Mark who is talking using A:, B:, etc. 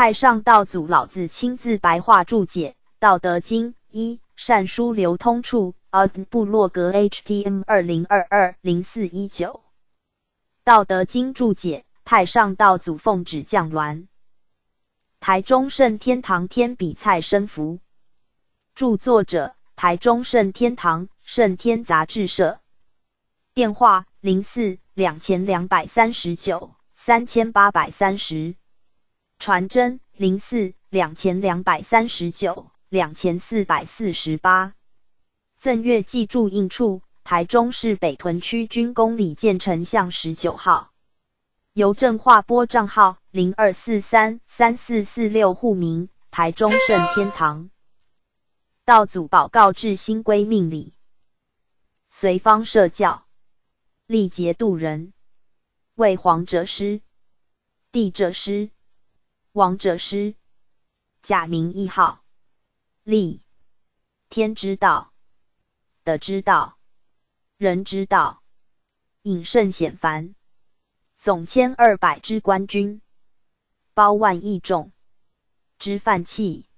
A: 太上道祖老子亲自白话注解《道德经》一善书流通处，a 部落格 htm 二零二二零四一九，《道德经》注解太上道祖奉旨降鸾，台中圣天堂天比蔡生福，著作者台中圣天堂圣天杂志社，电话零四两千两百三十九三千八百三十。传真零四两千两百三十九两千四百四十八，赠阅记注印处：台中市北屯区军工里建成巷十九号。邮政划拨账号零二四三三四四六户名：台中圣天堂。道祖宝告至新归命礼，随方设教，历劫度人，为皇者师，帝者师。王者师，假名一号，立天之道，的之道，人之道，隐圣显凡，总千二百之官军，包万亿众之犯气，